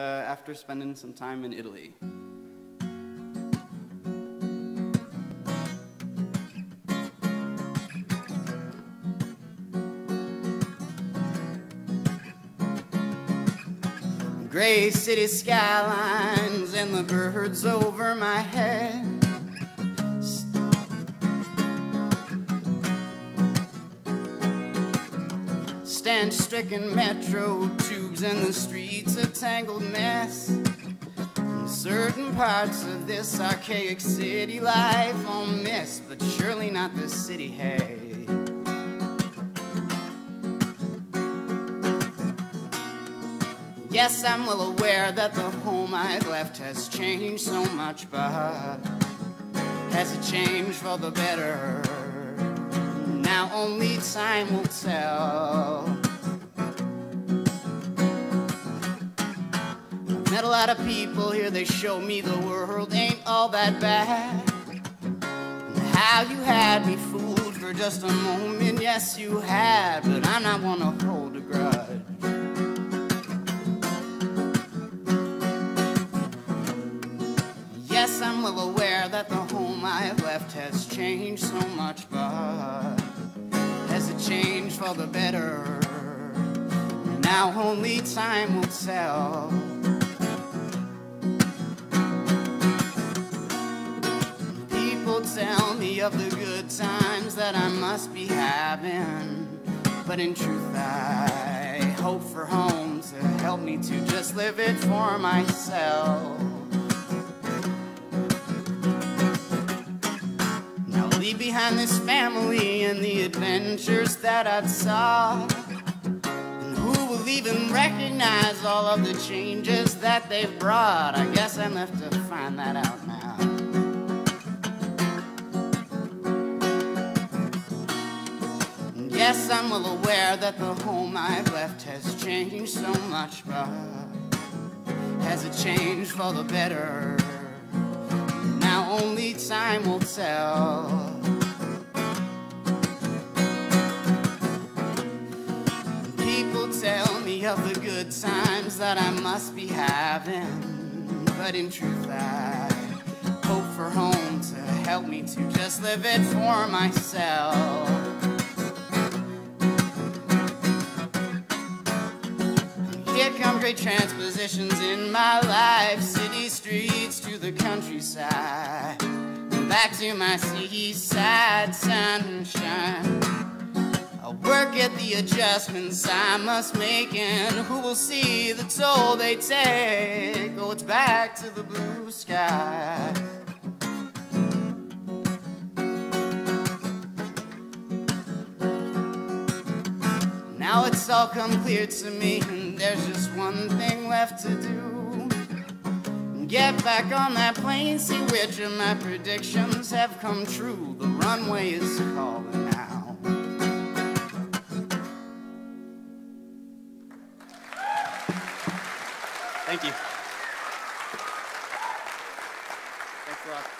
uh, after spending some time in Italy. Gray city skylines and the birds over my head. Stench stricken metro tubes and the streets a tangled mess. In certain parts of this archaic city life I'll miss, but surely not the city, hey. Yes, I'm well aware that the home I've left has changed so much, but has it changed for the better? Now only time will tell. Lot of people here, they show me the world ain't all that bad. And how you had me fooled for just a moment, yes you had, but I'm not one to hold a grudge. Yes, I'm well aware that the home I've left has changed so much, but has it changed for the better? Now only time will tell. Tell me of the good times that I must be having, but in truth I hope for home to help me to just live it for myself. Now leave behind this family and the adventures that I've saw. And who will even recognize all of the changes that they've brought? I guess I'm left to find that out now. Yes, I'm well aware that the home I've left has changed so much, but has it changed for the better? Now only time will tell. People tell me of the good times that I must be having, but in truth I hope for home to help me to just live it for myself. Great transpositions in my life, city streets to the countryside, and back to my seaside sunshine. I'll work at the adjustments I must make, and who will see the toll they take? Oh, it's back to the blue sky. Now it's all come clear to me, and there's just one thing left to do. Get back on that plane, see which of my predictions have come true. The runway is calling now. Thank you. Thanks a lot.